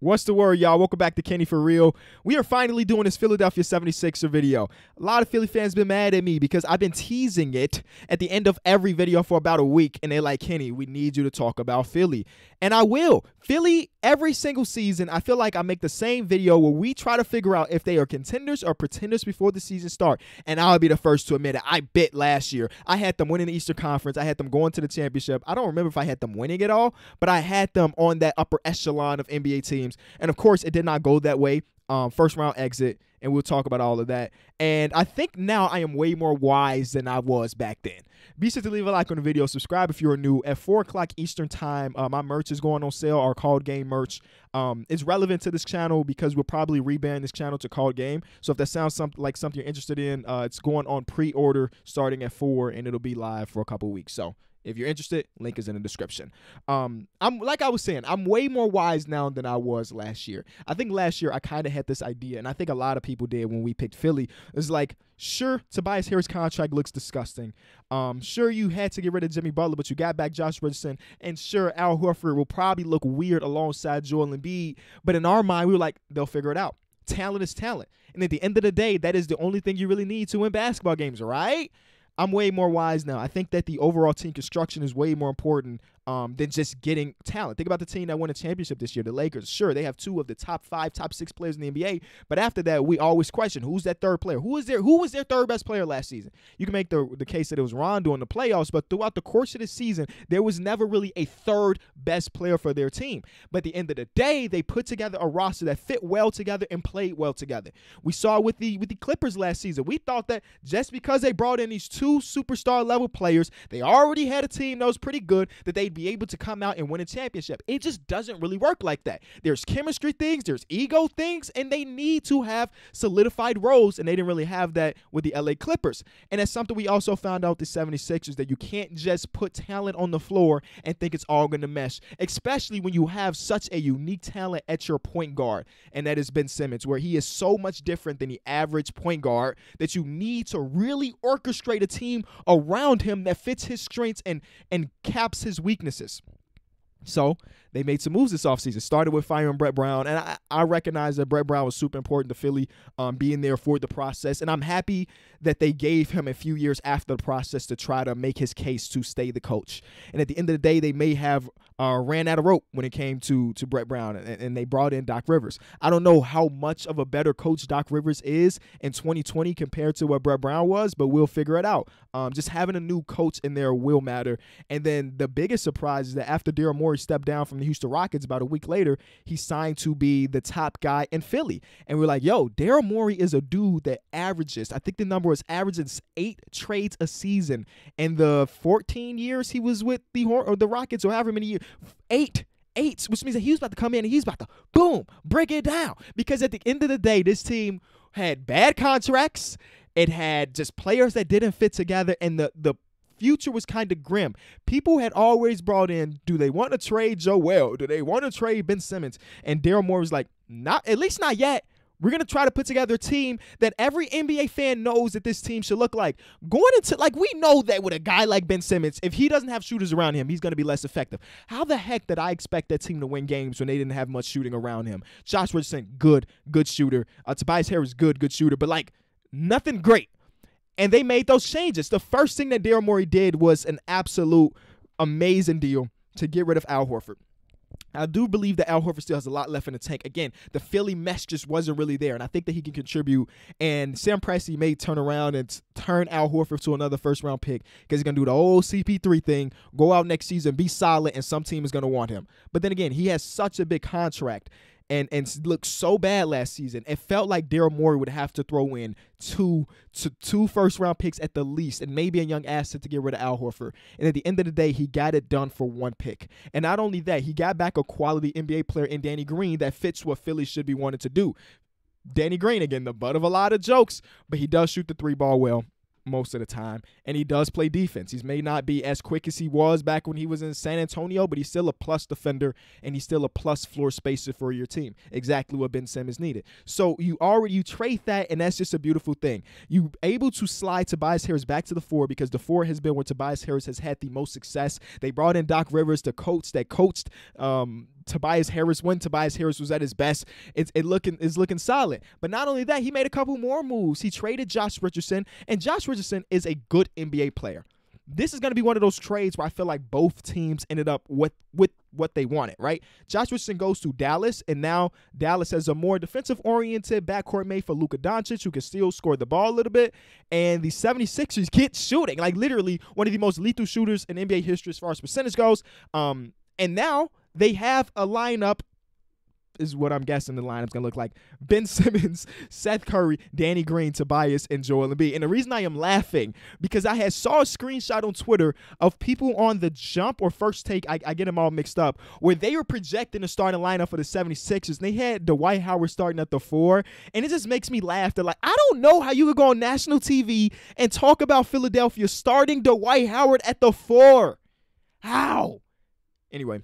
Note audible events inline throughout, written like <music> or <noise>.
What's the word, y'all? Welcome back to Kenny for Real. We are finally doing this Philadelphia 76er video. A lot of Philly fans been mad at me because I've been teasing it at the end of every video for about a week, and they're like, Kenny, we need you to talk about Philly. And I will. Philly, every single season, I feel like I make the same video where we try to figure out if they are contenders or pretenders before the season start. And I'll be the first to admit it. I bit last year. I had them winning the Eastern Conference. I had them going to the championship. I don't remember if I had them winning at all, but I had them on that upper echelon of NBA teams. And of course, it did not go that way. Um, first round exit, and we'll talk about all of that. And I think now I am way more wise than I was back then. Be sure to leave a like on the video. Subscribe if you're new. At 4 o'clock Eastern Time, uh, my merch is going on sale, our Called Game merch. Um, it's relevant to this channel because we'll probably rebrand this channel to Called Game. So if that sounds some, like something you're interested in, uh, it's going on pre order starting at 4, and it'll be live for a couple weeks. So if you're interested, link is in the description. Um, I'm like I was saying, I'm way more wise now than I was last year. I think last year I kind of had this idea, and I think a lot of people did when we picked Philly. It's like, sure, Tobias Harris' contract looks disgusting. Um, sure, you had to get rid of Jimmy Butler, but you got back Josh Richardson, and sure, Al Horford will probably look weird alongside Joel Embiid. But in our mind, we were like, they'll figure it out. Talent is talent, and at the end of the day, that is the only thing you really need to win basketball games, right? I'm way more wise now. I think that the overall team construction is way more important um, than just getting talent. Think about the team that won a championship this year, the Lakers. Sure, they have two of the top five, top six players in the NBA, but after that, we always question who's that third player. Who is their Who was their third best player last season? You can make the the case that it was Rondo in the playoffs, but throughout the course of the season, there was never really a third best player for their team. But at the end of the day, they put together a roster that fit well together and played well together. We saw with the with the Clippers last season. We thought that just because they brought in these two superstar level players, they already had a team that was pretty good that they'd be able to come out and win a championship. It just doesn't really work like that. There's chemistry things, there's ego things, and they need to have solidified roles, and they didn't really have that with the LA Clippers. And that's something we also found out the 76ers that you can't just put talent on the floor and think it's all going to mesh, especially when you have such a unique talent at your point guard, and that is Ben Simmons, where he is so much different than the average point guard that you need to really orchestrate a team around him that fits his strengths and and caps his weaknesses weaknesses so they made some moves this offseason. Started with firing Brett Brown, and I, I recognize that Brett Brown was super important to Philly, um, being there for the process. And I'm happy that they gave him a few years after the process to try to make his case to stay the coach. And at the end of the day, they may have uh, ran out of rope when it came to to Brett Brown, and, and they brought in Doc Rivers. I don't know how much of a better coach Doc Rivers is in 2020 compared to what Brett Brown was, but we'll figure it out. Um, just having a new coach in there will matter. And then the biggest surprise is that after Daryl Morey stepped down from the Houston Rockets about a week later, he signed to be the top guy in Philly. And we're like, yo, Daryl Morey is a dude that averages, I think the number was averages eight trades a season. In the 14 years he was with the or the Rockets, or however many years, eight eight, which means that he was about to come in and he's about to boom, break it down. Because at the end of the day, this team had bad contracts. It had just players that didn't fit together, and the the future was kind of grim. People had always brought in, do they want to trade Joel? Do they want to trade Ben Simmons? And Daryl Morey was like, not at least not yet. We're to try to put together a team that every NBA fan knows that this team should look like. Going into, like, we know that with a guy like Ben Simmons, if he doesn't have shooters around him, he's to be less effective. How the heck did I expect that team to win games when they didn't have much shooting around him? Josh Richardson, good, good shooter. Uh, Tobias Harris, good, good shooter, but like, nothing great. And they made those changes. The first thing that Daryl Morey did was an absolute amazing deal to get rid of Al Horford. I do believe that Al Horford still has a lot left in the tank. Again, the Philly mesh just wasn't really there, and I think that he can contribute. And Sam Presti may turn around and turn Al Horford to another first round pick because he's gonna do the old CP3 thing, go out next season, be solid, and some team is gonna want him. But then again, he has such a big contract and and looked so bad last season. It felt like Daryl Morey would have to throw in two to two first round picks at the least, and maybe a young asset to get rid of Al Horford. And at the end of the day, he got it done for one pick. And not only that, he got back a quality NBA player in Danny Green that fits what Philly should be wanting to do. Danny Green again, the butt of a lot of jokes, but he does shoot the three ball well most of the time, and he does play defense. He may not be as quick as he was back when he was in San Antonio, but he's still a plus defender and he's still a plus floor spacer for your team. Exactly what Ben Simmons needed. So you already you trade that, and that's just a beautiful thing. You able to slide Tobias Harris back to the four because the four has been where Tobias Harris has had the most success. They brought in Doc Rivers, the coach that coached um, Tobias Harris when Tobias Harris was at his best. It's it looking is looking solid. But not only that, he made a couple more moves. He traded Josh Richardson, and Josh Richardson is a good NBA player this is going to be one of those trades where I feel like both teams ended up with with what they wanted, right? Josh Richardson goes to Dallas, and now Dallas has a more defensive oriented backcourt made for Luka Doncic, who can still score the ball a little bit. And the 76ers get shooting, like literally one of the most lethal shooters in NBA history as far as percentage goes. Um, and now they have a lineup is what I'm guessing the lineup's gonna look like. Ben Simmons, <laughs> Seth Curry, Danny Green, Tobias, and Joel Embiid. And the reason I am laughing because I had saw a screenshot on Twitter of people on the jump or first take. I, I get them all mixed up where they were projecting the starting lineup for the 76ers. And they had Dwight Howard starting at the four, and it just makes me laugh. They're like, I don't know how you could go on national TV and talk about Philadelphia starting Dwight Howard at the four. How? Anyway,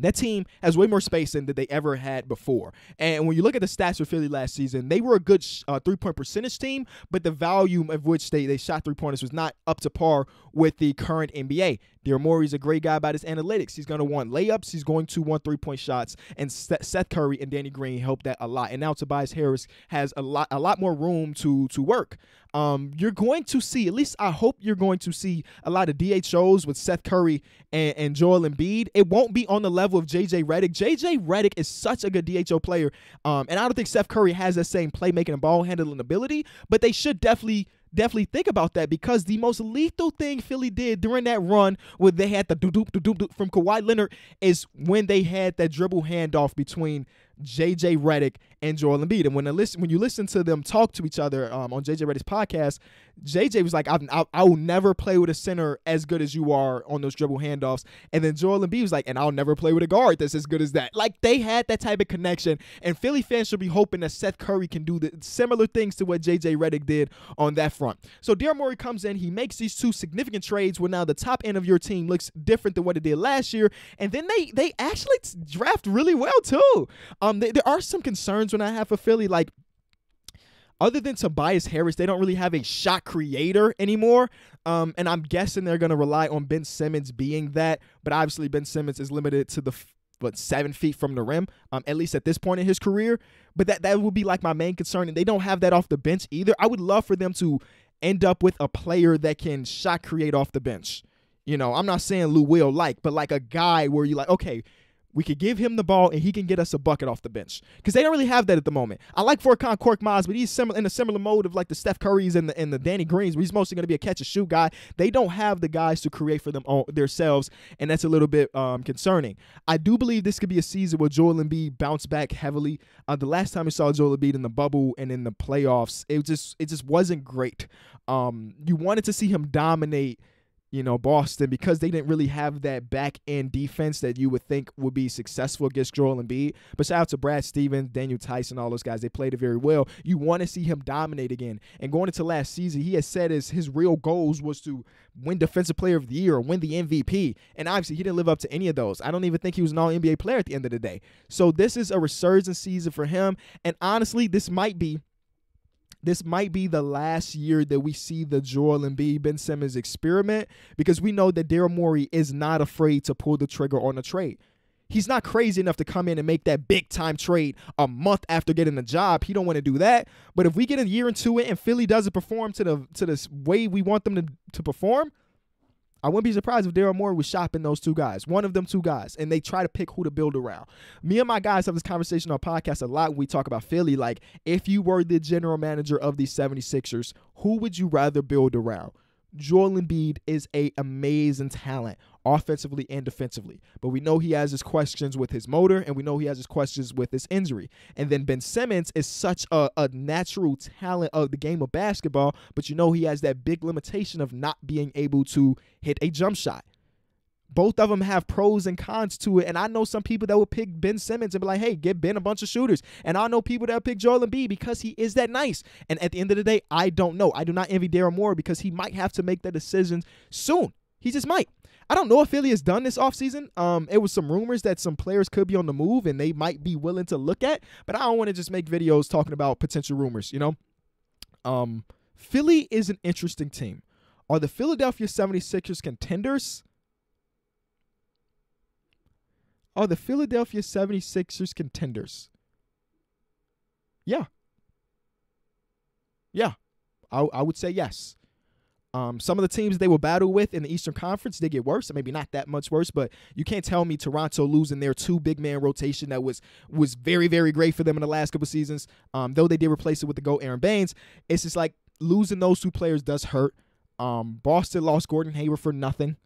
that team has way more spacing than they ever had before. And when you look at the stats for Philly last season, they were a good uh, three point percentage team, but the volume of which they, they shot three pointers was not up to par with the current NBA. Daryl Morey's a great guy about his analytics. He's going to want layups, he's going to want three point shots, and Seth Curry and Danny Green helped that a lot. And now Tobias Harris has a lot a lot more room to to work. Um, you're going to see, at least I hope you're going to see a lot of DHOs with Seth Curry and, and Joel Embiid. It won't be on the level of JJ Redick. JJ Redick is such a good DHO player. Um, and I don't think Seth Curry has that same playmaking and ball handling ability, but they should definitely definitely think about that because the most lethal thing Philly did during that run where they had the doop doop doop doop from Kawhi Leonard is when they had that dribble handoff between JJ Redick and Joel Embiid. And when listen, when you listen to them talk to each other um, on JJ Redick's podcast, JJ was like, I, I, I, will never play with a center as good as you are on those dribble handoffs. And then Joel Embiid was like, and I'll never play with a guard that's as good as that. Like they had that type of connection. And Philly fans should be hoping that Seth Curry can do the similar things to what JJ Redick did on that front. So Daryl Morey comes in, he makes these two significant trades where now the top end of your team looks different than what it did last year. And then they they actually draft really well too. Um, they, there are some concerns when I have for Philly, like other than Tobias Harris, they don't really have a shot creator anymore. Um, and I'm guessing they're going to rely on Ben Simmons being that. But obviously, Ben Simmons is limited to the what seven feet from the rim, um, at least at this point in his career. But that that would be like my main concern, and they don't have that off the bench either. I would love for them to end up with a player that can shot create off the bench. You know, I'm not saying Lou Will like, but like a guy where you like, okay, we could give him the ball and he can get us a bucket off the bench because they don't really have that at the moment. I like Furkan Korkmaz, but he's similar in a similar mode of like the Steph Currys and the and the Danny Greens, where he's mostly going to be a catch and shoot guy. They don't have the guys to create for them themselves, and that's a little bit um, concerning. I do believe this could be a season where Joel Embiid bounce back heavily. Uh, the last time we saw Joel Embiid in the bubble and in the playoffs, it just it just wasn't great. Um, you wanted to see him dominate you know, Boston because they didn't really have that back end defense that you would think would be successful against Joel Embiid. But shout out to Brad Stevens, Daniel Theis, all those guys. They played it very well. You want to see him dominate again. And going into last season, he has said his, his real goals was to win Defensive Player of the Year or win the MVP. And obviously, he didn't live up to any of those. I don't even think he was an all NBA player at the end of the day. So this is a resurgence season for him. And honestly, this might be this might be the last year that we see the Joel Embiid Ben Simmons experiment because we know that Daryl Morey is not afraid to pull the trigger on a trade. He's not crazy enough to come in and make that big time trade a month after getting the job. He don't want to do that. But if we get a year into it and Philly doesn't perform to the to the way we want them to, to perform, I wouldn't be surprised if Daryl Morey was shopping those two guys, one of them two guys, and they try to pick who to build around. Me and my guys have this conversation on podcast a lot when we talk about Philly. Like, if you were the general manager of the 76ers, who would you rather build around? Joel Embiid is a amazing talent offensively and defensively. But we know he has his questions with his motor and we know he has his questions with his injury. And then Ben Simmons is such a, a natural talent of the game of basketball, but you know he has that big limitation of not being able to hit a jump shot both of them have pros and cons to it. And I know some people that would pick Ben Simmons and be like, hey, get Ben a bunch of shooters. And I know people that would pick Joel Embiid because he is that nice. And at the end of the day, I don't know. I do not envy Daryl Morey because he might have to make that decision soon. He just might. I don't know if Philly has done this offseason. Um, it was some rumors that some players could be on the move and they might be willing to look at, but I don't want to just make videos talking about potential rumors, you know? Um, Philly is an interesting team. Are the Philadelphia 76ers contenders? are the Philadelphia 76ers contenders? Yeah. Yeah. I, I would say yes. Um, some of the teams they will battle with in the Eastern Conference, they get worse. Maybe not that much worse, but you can't tell me Toronto losing their two big man rotation that was was very very great for them in the last couple seasons. Um, though they did replace it with the GOAT Aron Baynes, it's just like losing those two players does hurt. Um, Boston lost Gordon Hayward for nothing.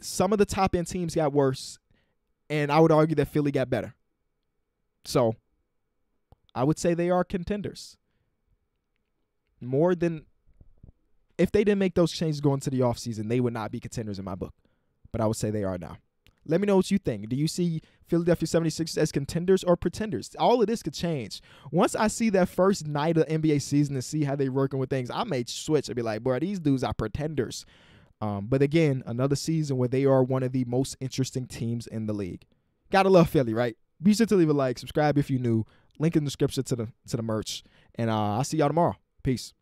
Some of the top end teams got worse, and I would argue that Philly got better. So, I would say they are contenders. More than if they didn't make those changes going to the offseason, they would not be contenders in my book. But I would say they are now. Let me know what you think. Do you see Philadelphia 76ers as contenders or pretenders? All of this could change. Once I see that first night of NBA season and see how they're working with things, I may switch and be like, bro, these dudes are pretenders. Um, but again, another season where they are one of the most interesting teams in the league. Gotta love Philly, right? Be sure to leave a like, subscribe if you're new. Link in the description to the to the merch. And uh, I'll see y'all tomorrow. Peace.